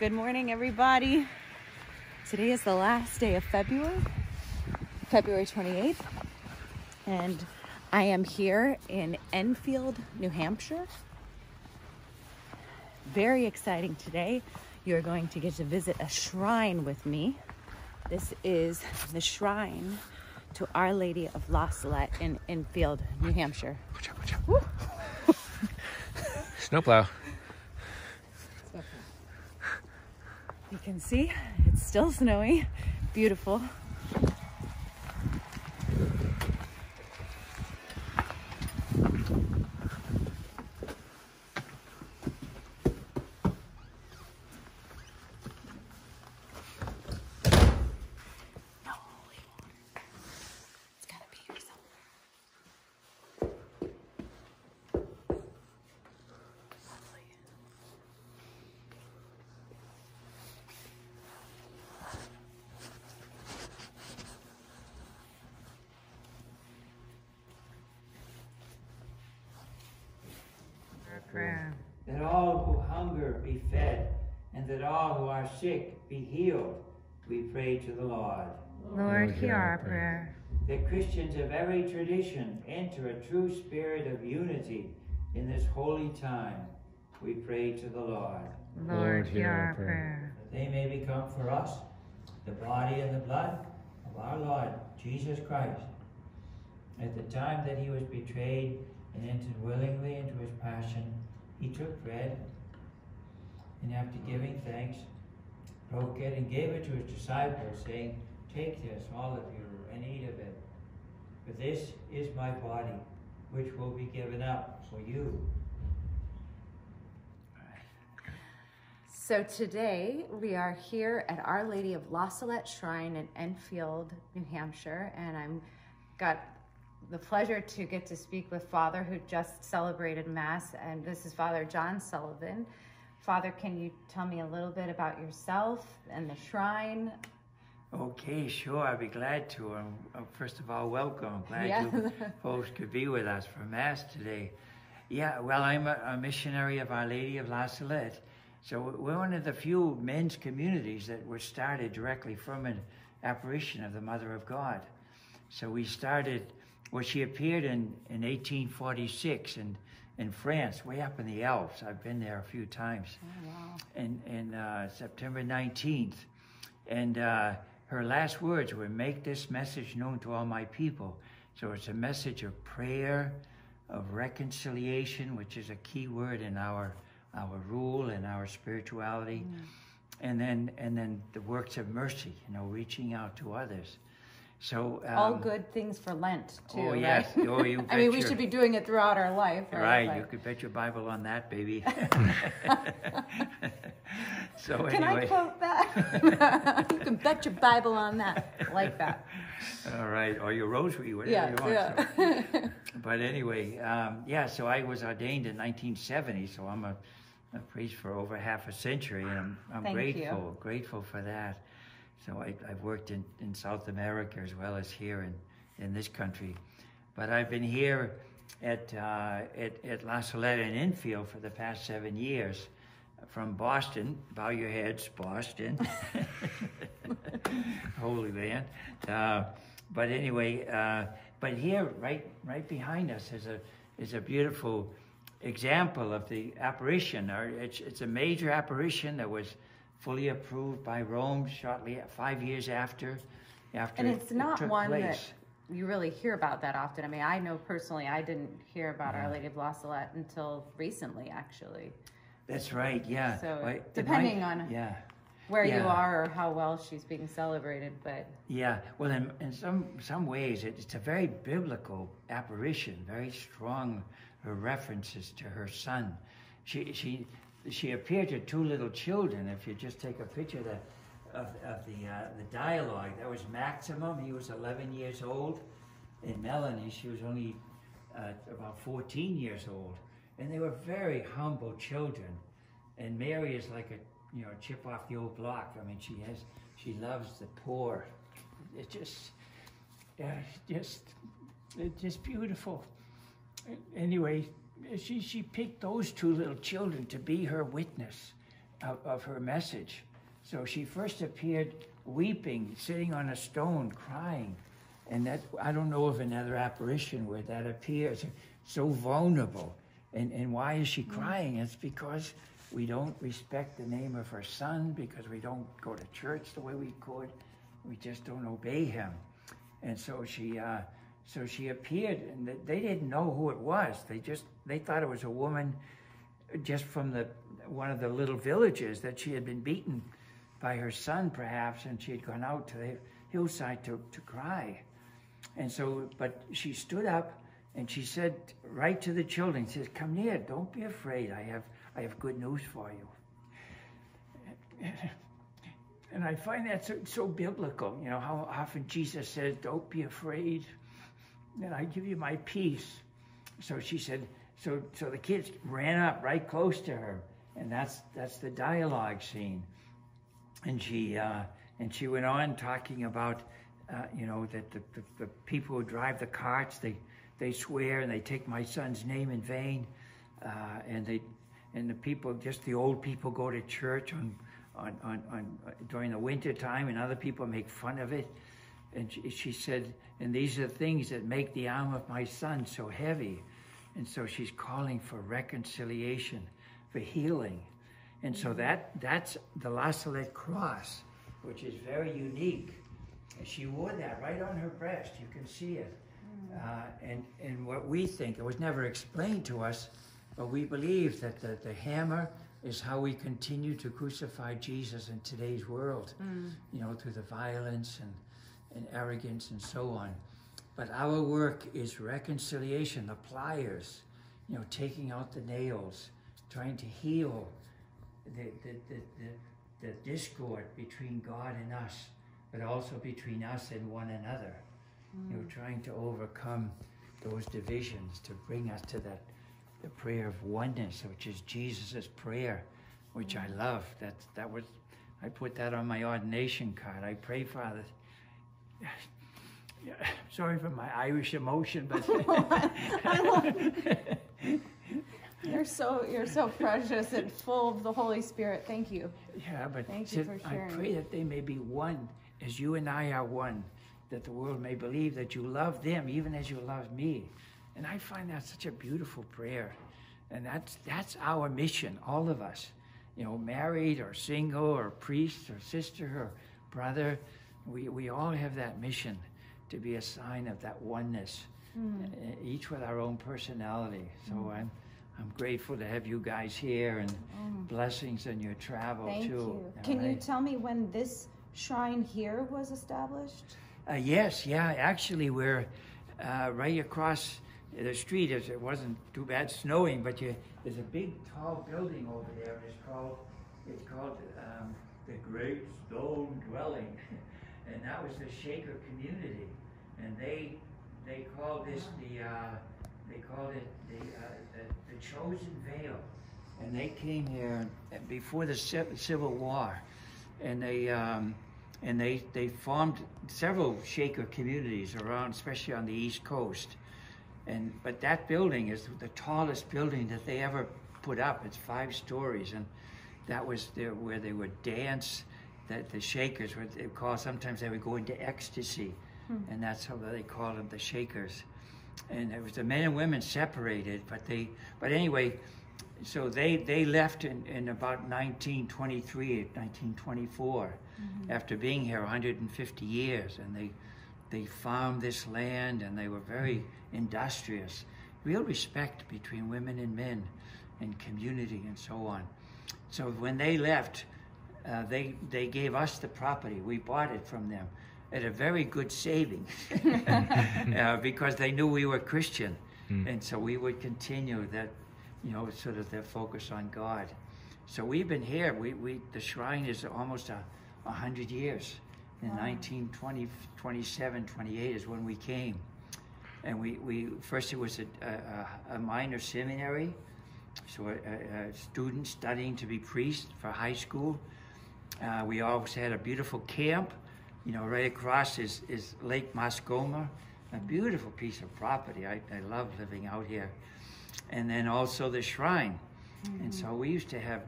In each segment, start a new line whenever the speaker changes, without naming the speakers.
Good morning, everybody. Today is the last day of February, February 28th, and I am here in Enfield, New Hampshire. Very exciting today. You're going to get to visit a shrine with me. This is the shrine to Our Lady of La Salette in Enfield, New Hampshire. Watch out, watch out.
Snowplow.
You can see it's still snowy, beautiful. No holy water. It's gotta be here somewhere. Lovely. Prayer.
that all who hunger be fed, and that all who are sick be healed. We pray to the Lord.
Lord, hear our prayer.
That Christians of every tradition enter a true spirit of unity in this holy time. We pray to the Lord.
Lord, hear our prayer.
That they may become for us the body and the blood of our Lord Jesus Christ. At the time that he was betrayed and entered willingly into his passion, he took bread, and after giving thanks, broke it and gave it to his disciples, saying, Take this, all of you, and eat of it. For this is my body, which will be given up for you.
So today we are here at Our Lady of La Salette Shrine in Enfield, New Hampshire, and I'm got the pleasure to get to speak with Father who just celebrated Mass, and this is Father John Sullivan. Father, can you tell me a little bit about yourself and the shrine?
Okay, sure, I'd be glad to. Um, uh, first of all, welcome. I'm glad you folks could be with us for Mass today. Yeah, well, I'm a, a missionary of Our Lady of La Salette. So we're one of the few men's communities that were started directly from an apparition of the Mother of God. So we started, well, she appeared in, in 1846 in, in France, way up in the Alps. I've been there a few times.
wow.
In, in uh, September 19th. And uh, her last words were, Make this message known to all my people. So it's a message of prayer, of reconciliation, which is a key word in our, our rule and our spirituality. And then, and then the works of mercy, you know, reaching out to others. So um,
All good things for Lent too.
Oh
right?
yes, oh you.
I mean, we
your-
should be doing it throughout our life, right?
Right, you could bet your Bible on that, baby. so
Can I
anyway,
quote that? you can bet your Bible on that. I Like that.
all right, or your rosary, whatever
Yeah,
you want.
yeah.
so. But anyway, um, yeah. So I was ordained in 1970, so I'm a, a priest for over half a century, and I'm, I'm
Thank you.
grateful, grateful for that. So I, I've worked in, in South America as well as here in, in this country. But I've been here at, uh, at, at La Salette and Enfield for the past seven years. From Boston, bow your heads, Boston. Holy land. Uh, but anyway, uh, but here, right, right behind us, is a is a beautiful example of the apparition. Or it's it's a major apparition that was fully approved by Rome shortly five years after. After
And
it-
it's
it
not
took
one
place.
that you really hear about that often. I mean, I know personally, I didn't hear about Our Lady of La Salette until recently, actually.
That's right. Yeah.
So,
Well,
depending
might-
on-
yeah.
Where you are or how well she's being celebrated, but
Yeah, well, in, in some some ways, it, it's a very biblical apparition, very strong references to her son. She she she appeared to two little children. If you just take a picture of the of, of the uh, the dialogue, that was Maximin. He was 11 years old, and Melanie, she was only uh, about 14 years old, and they were very humble children. And Mary is like a you know chip off the old block. I mean, she has she loves the poor. It's just yeah, just it's just beautiful. Anyway, she she picked those two little children to be her witness, of, of her message. So she first appeared weeping, sitting on a stone, crying. And that I don't know of another apparition where that appears so vulnerable. And, and why is she crying? It's because we don't respect the name of her son, because we don't go to church the way we could. We just don't obey him. And so she, uh, so she appeared, and they didn't know who it was. They just they thought it was a woman, just from the one of the little villages that she had been beaten by her son, perhaps, and she had gone out to the hillside to, to cry. And so, but she stood up and she said right to the children, she says, Come near, don't be afraid. I have I have good news for you. And I find that so, so biblical, you know, how often Jesus says, Don't be afraid, and I give you my peace. So she said, so so the kids ran up right close to her, and that's that's the dialogue scene. And she uh, and she went on talking about, uh, you know, that the, the, the people who drive the carts, they they swear and they take my son's name in vain, uh, and they and the people, just the old people, go to church on on, on, on during the winter time, and other people make fun of it. And she, she said, and these are the things that make the arm of my son so heavy. And so she's calling for reconciliation, for healing. And so mm-hmm. that that's the La cross, which is very unique. And she wore that right on her breast. You can see it. Mm. Uh, and, and what we think, it was never explained to us, but we believe that the, the hammer is how we continue to crucify Jesus in today's world, mm. you know, through the violence and, and arrogance and so on. But our work is reconciliation, the pliers, you know, taking out the nails, trying to heal the, the, the, the, the discord between God and us, but also between us and one another. You know, mm. trying to overcome those divisions to bring us to that the prayer of oneness, which is Jesus' prayer, which I mm. love. That that was I put that on my ordination card. I pray, Father. Yeah, sorry for my Irish emotion, but
You're so you're so precious and full of the Holy Spirit. Thank you.
yeah, but
Thank you for
I
sharing.
pray that they may be one, as you and I are one, that the world may believe that you love them even as you love me. And I find that such a beautiful prayer, and that's that's our mission, all of us, you know, married or single or priest or sister or brother, we we all have that mission to be a sign of that oneness, uh, each with our own personality. So I'm. I'm grateful to have you guys here and blessings on your travel.
Thank
too.
you. Can you tell me when this shrine here was established?
Uh, yes, yeah. Actually, we're uh, right across the street. It it wasn't too bad snowing, but you, there's a big, tall building over there. It's called it's called um, the Great Stone Dwelling, and that was the Shaker community, and they they called this the uh, they called it the, uh, the the chosen Vale, and they came here before the Civil War, and they. Um, and they, they formed several Shaker communities around, especially on the East Coast. And but that building is the tallest building that they ever put up. It's five stories, and that was there where they would dance. That the Shakers would they call. Sometimes they would go into ecstasy, hmm. and that's how they called them the Shakers. And it was the men and women separated, but they. But anyway, so they they left in, in about 1923 1924 mm-hmm. after being here 150 years and they they farmed this land and they were very hmm. industrious real respect between women and men and community and so on so when they left uh, they they gave us the property we bought it from them at a very good saving uh, because they knew we were christian and so we would continue that you know, sort of their focus on God. So we've been here. We, we the shrine is almost a, a hundred years. In 1920, 27, 28 is when we came. And we, we first it was a, a, a minor seminary, so a, a, a student studying to be priest for high school. Uh, we always had a beautiful camp. You know, right across is, is Lake Mascoma, a beautiful piece of property. I, I love living out here. And then also the shrine. And so we used to have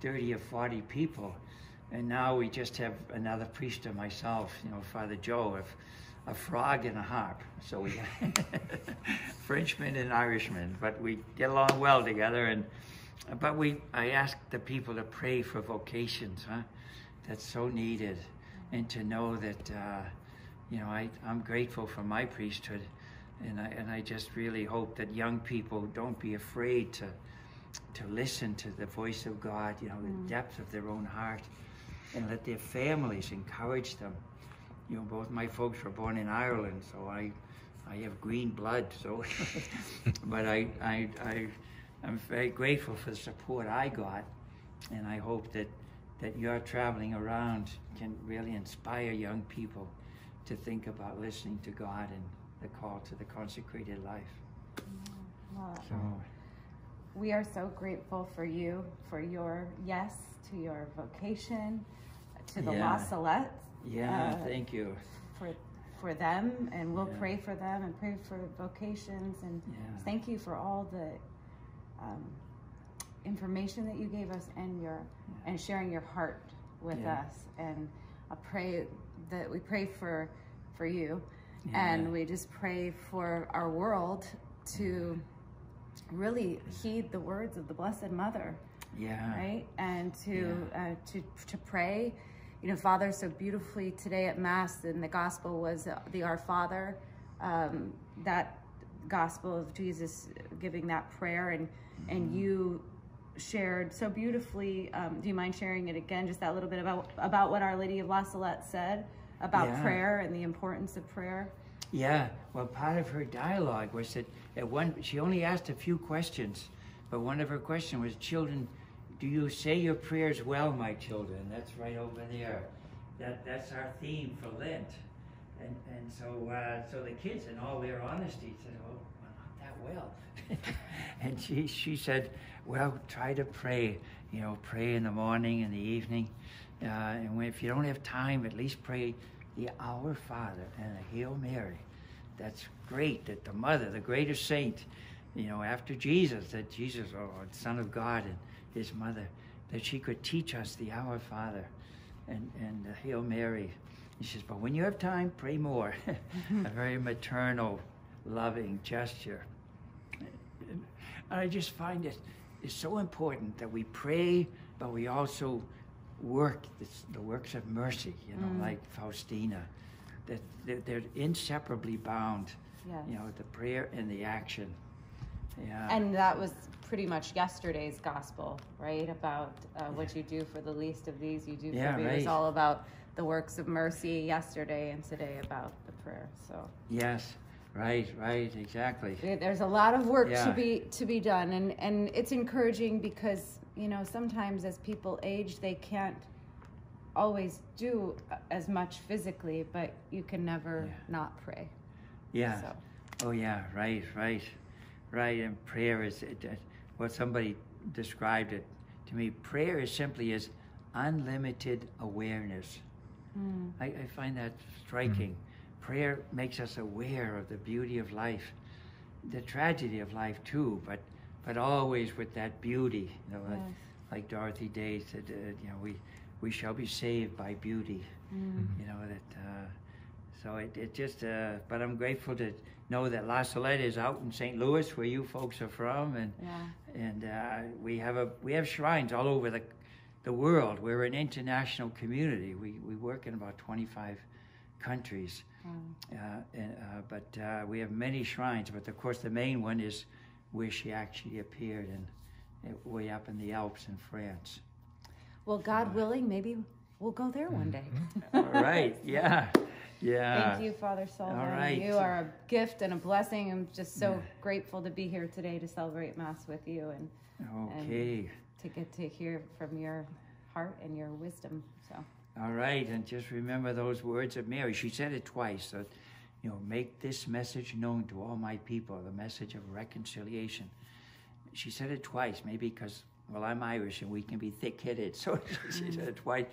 30 or 40 people. And now we just have another priest and myself, you know, Father Joe, a, a frog and a harp. So we Frenchman and Irishman, but we get along well together. And but we, I ask the people to pray for vocations, huh? That's so needed, and to know that, uh, you know, I, I'm grateful for my priesthood, and I and I just really hope that young people don't be afraid to to listen to the voice of God, you know, the depth of their own heart, and let their families encourage them. You know, both my folks were born in Ireland, so I, I have green blood. So, but I, I, I, I'm very grateful for the support I got, and I hope that that your traveling around can really inspire young people to think about listening to God and the call to the consecrated life.
Well,
So,
we are so grateful for you, for your yes to your vocation, to the
Yeah.
La Salette,
yeah,
Uh,
thank you.
for for them, and we'll
Yeah.
pray for them and pray for vocations. And
Yeah.
thank you for all the um, information that you gave us and your and sharing your heart with
Yeah.
us. And I pray that we pray for for you,
Yeah.
and we just pray for our world to really heed the words of the Blessed Mother
Yeah.
right? And to uh, to to pray, you know, Father, so beautifully today at Mass in the Gospel was uh, the Our Father, um, that Gospel of Jesus giving that prayer, and and you shared so beautifully. Um, do you mind sharing it again, just that little bit about about what Our Lady of La Salette said about
Yeah.
prayer and the importance of prayer?
Yeah, well, part of her dialogue was that at one she only asked a few questions, but one of her questions was, "Children, do you say your prayers well, my children?" That's right over there. That that's our theme for Lent, and and so uh, so the kids, in all their honesty, said, "Oh, well, not that well," and she she said, "Well, try to pray. You know, pray in the morning and the evening, uh, and if you don't have time, at least pray." the Our Father and the Hail Mary. That's great that the mother, the greatest saint, you know, after Jesus, that Jesus, oh, Son of God and his mother, that she could teach us the Our Father and, and the Hail Mary. He says, but when you have time, pray more. A very maternal, loving gesture. And I just find it is so important that we pray, but we also work this, the works of mercy, you know, like Faustina, that they're, they're inseparably bound.
Yes.
You know, the prayer and the action. Yeah.
And that was pretty much yesterday's gospel, right? About uh, what you do for the least of these, you do
Yeah,
for me. It was all about the works of mercy yesterday, and today about the prayer. So
yes, right, right, exactly.
there's a lot of work
Yeah.
to be to be done, and and it's encouraging because you know sometimes as people age, they can't always do as much physically, but you can never
Yeah.
not pray.
Yeah.
So.
Oh yeah, right, right, right. And prayer is it, it, what somebody described it to me. Prayer is simply as unlimited awareness. Hmm. I, I find that striking. Mm-hmm. Prayer makes us aware of the beauty of life, the tragedy of life too, but but always with that beauty. You know, like-
Yes.
like Dorothy Day said, uh, you know, we we shall be saved by beauty. You know that. Uh, so it, it just, uh, but I'm grateful to know that La Salette is out in St. Louis, where you folks are from, and
Yeah.
and uh, we have a we have shrines all over the the world. We're an international community. We we work in about 25 countries, uh, and, uh, but uh, we have many shrines. But of course, the main one is where she actually appeared, uh, way up in the Alps in France.
Well, God willing, maybe we'll go there one day.
All right, yeah, yeah.
Thank you, Father Sullivan.
all right.
You are a gift and a blessing. I'm just so
Yeah.
grateful to be here today to celebrate Mass with you and
Okay.
to get to hear from your heart and your wisdom. So,
All right, and just remember those words of Mary. She said it twice. That, you know, make this message known to all my people, the message of reconciliation. She said it twice, maybe because, well, I'm Irish and we can be thick-headed, so she said it twice.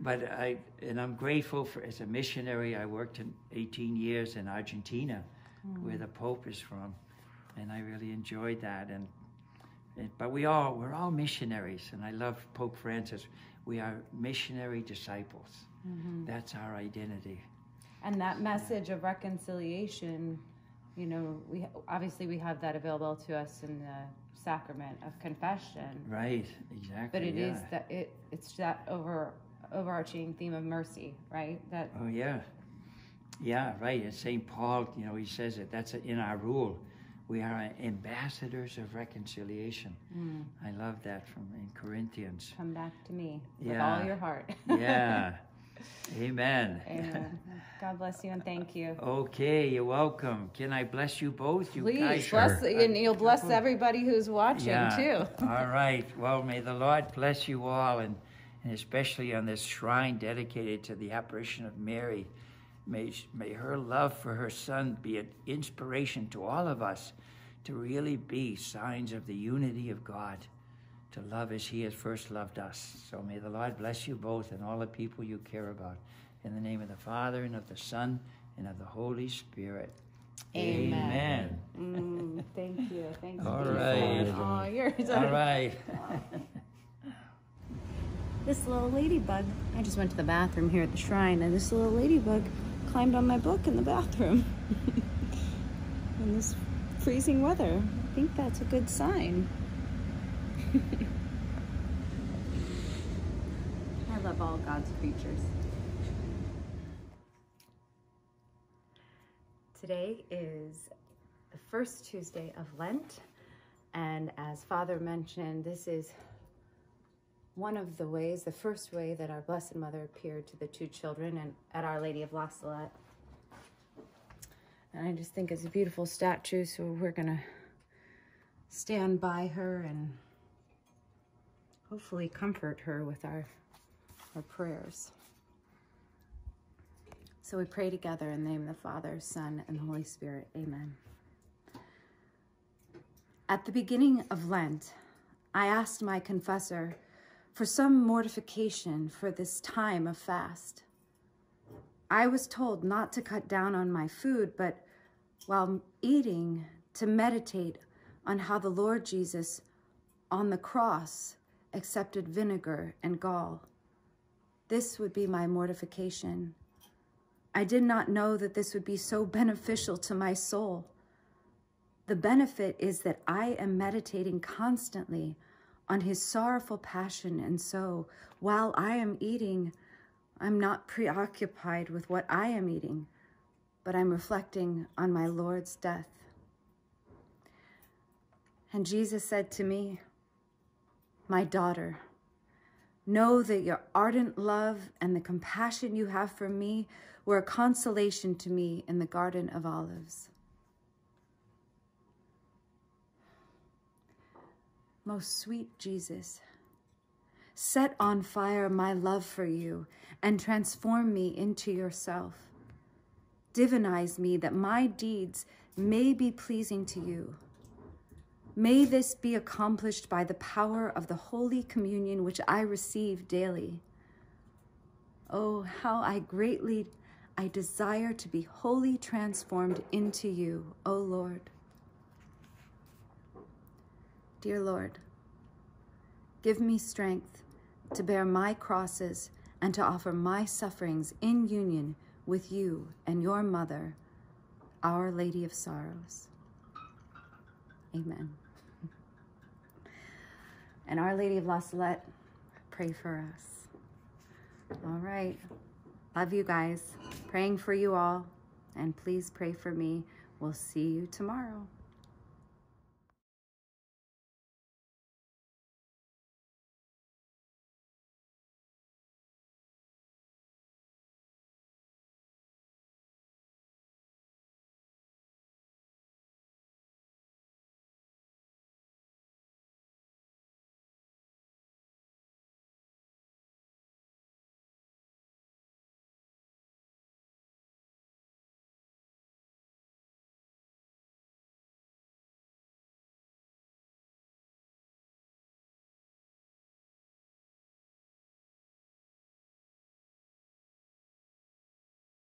But I, and I'm grateful for, as a missionary, I worked in 18 years in Argentina, mm. where the Pope is from, and I really enjoyed that. And but we all we're all missionaries, and I love Pope Francis. We are missionary disciples. Mm-hmm. That's our identity.
And that message of reconciliation, you know, we obviously we have that available to us in the sacrament of confession.
Right, exactly.
But it
yeah.
is that it it's that over overarching theme of mercy, right? That
Oh yeah. Yeah, right. And St. Paul, you know, he says it. That's in our rule. We are ambassadors of reconciliation. Mm. I love that from in Corinthians.
Come back to me yeah. with all your heart.
yeah. Amen.
Amen. God bless you and thank you.
Okay, you're welcome. Can I bless you both? You
Please
guys
bless, sure. and you'll bless everybody who's watching
yeah.
too.
all right. Well, may the Lord bless you all, and, and especially on this shrine dedicated to the apparition of Mary. May, may her love for her son be an inspiration to all of us to really be signs of the unity of God, to love as he has first loved us. So may the Lord bless you both and all the people you care about. In the name of the Father, and of the Son, and of the Holy Spirit.
Amen. Amen. Mm, thank you. Thank you.
All right.
Oh, yours.
All right.
this little ladybug. I just went to the bathroom here at the shrine, and this little ladybug climbed on my book in the bathroom in this freezing weather. I think that's a good sign. I love all God's creatures. Today is the first Tuesday of Lent, and as Father mentioned, this is one of the ways, the first way that our Blessed Mother appeared to the two children and at Our Lady of La Salette. And I just think it's a beautiful statue, so we're gonna stand by her and hopefully comfort her with our, our prayers. So we pray together in the name of the Father, Son, and Holy Spirit. Amen. At the beginning of Lent, I asked my confessor for some mortification for this time of fast. I was told not to cut down on my food, but while eating, to meditate on how the Lord Jesus on the cross accepted vinegar and gall. This would be my mortification. I did not know that this would be so beneficial to my soul. The benefit is that I am meditating constantly on his sorrowful passion. And so while I am eating, I'm not preoccupied with what I am eating, but I'm reflecting on my Lord's death. And Jesus said to me, My daughter, know that your ardent love and the compassion you have for me were a consolation to me in the Garden of Olives. Most sweet Jesus, set on fire my love for you and transform me into yourself. Divinize me that my deeds may be pleasing to you. May this be accomplished by the power of the Holy Communion which I receive daily. Oh, how I greatly I desire to be wholly transformed into you, O Lord. Dear Lord, give me strength to bear my crosses and to offer my sufferings in union with you and your mother, Our Lady of Sorrows. Amen. And Our Lady of La Salette, pray for us. All right. Love you guys. Praying for you all. And please pray for me. We'll see you tomorrow.